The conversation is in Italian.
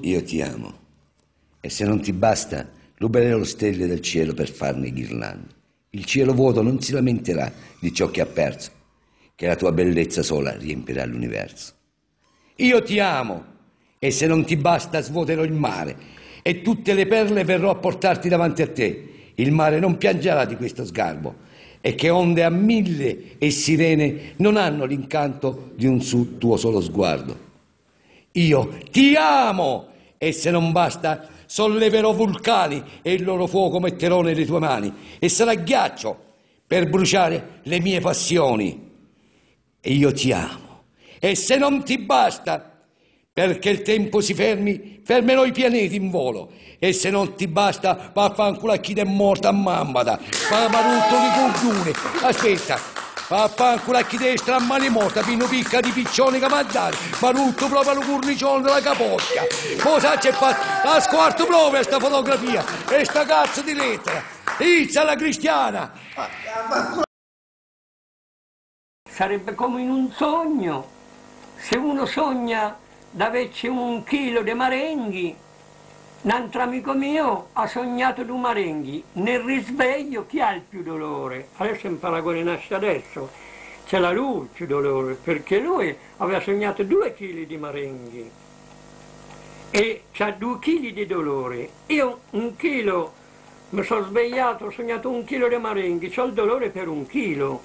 Io ti amo. E se non ti basta, ruberò le stelle del cielo per farne ghirlande. Il cielo vuoto non si lamenterà di ciò che ha perso, che la tua bellezza sola riempirà l'universo. Io ti amo, e se non ti basta svuoterò il mare, e tutte le perle verrò a portarti davanti a te. Il mare non piangerà di questo sgarbo, e che onde a mille e sirene non hanno l'incanto di un tuo solo sguardo. Io ti amo e se non basta solleverò vulcani e il loro fuoco metterò nelle tue mani e sarà ghiaccio per bruciare le mie passioni. E io ti amo e se non ti basta perché il tempo si fermi, fermerò i pianeti in volo. E se non ti basta, va a chi è morta a mammata. Fa marutto di coglione. Aspetta, va a fanculo a chi destra a mani morta, pino picca di piccioni che mangiare. Marutto proprio lo cornicione della capocchia. Cosa c'è fatto? La squarto proprio sta fotografia. E sta cazzo di lettera. Izza la cristiana. Sarebbe come in un sogno. Se uno sogna d'averci un chilo di marenghi. Un altro amico mio ha sognato di marenghi. Nel risveglio chi ha il più dolore? Adesso in paragone nasce adesso. C'è la lui il più dolore, perché lui aveva sognato due chili di marenghi e c'ha due chili di dolore. Io un chilo, mi sono svegliato, ho sognato un chilo di marenghi, ho il dolore per un chilo.